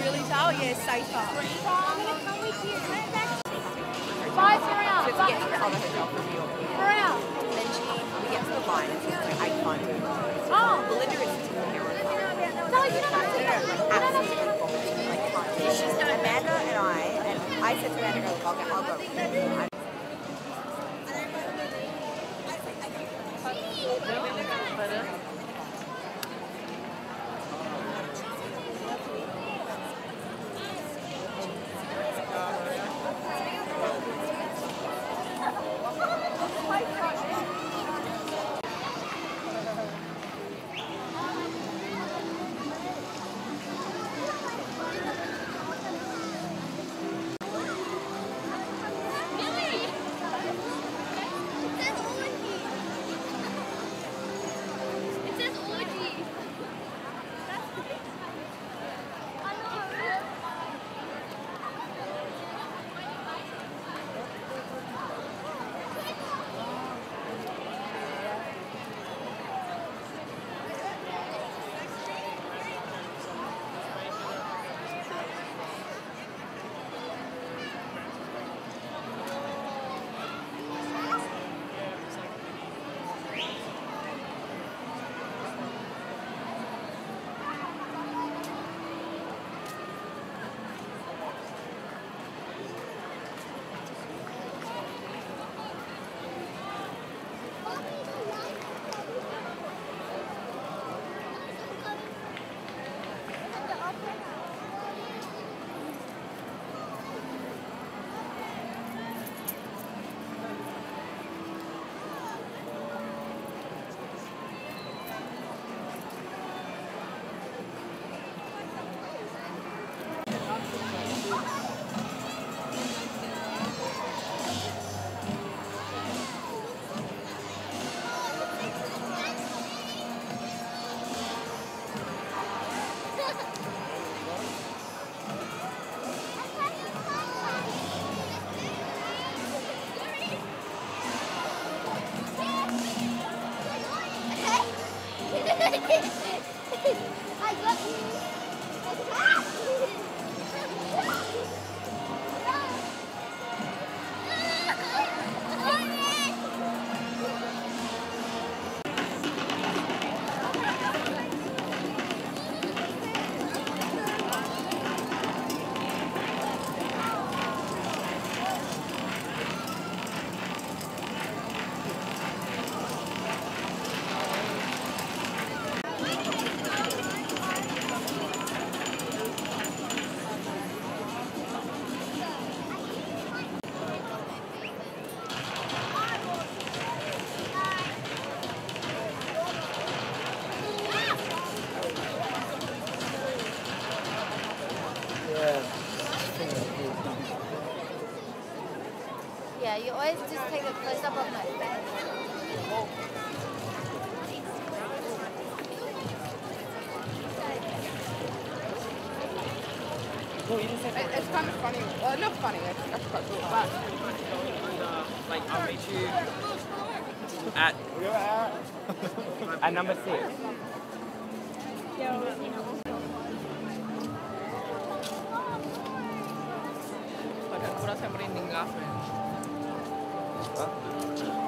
here safer. Bye, Serena. So get the other hotel from New York, Serena. then she, we get to the line and she's like, I can't do it. Oh. Belinda is sitting here on the. No, you don't have to. No, You like don't have to. absolutely vomiting, like can't do it. Amanda and I, and I said to Amanda, I'll go, I'll go. I- I got Yeah, you always just take a close up of my face. It, it's kind of funny. Well, not funny. It's actually quite cool. But Like, I'll meet you at at number six. like, pura sempre in あ